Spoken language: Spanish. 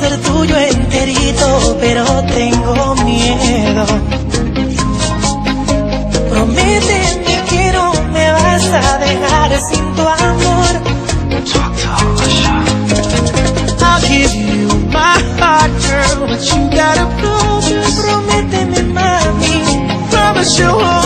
ser tuyo enterito, pero tengo miedo. Prométeme que no me vas a dejar sin tu amor. I'll give you my heart, girl, but you gotta prove it. Prométeme, mami, promise you.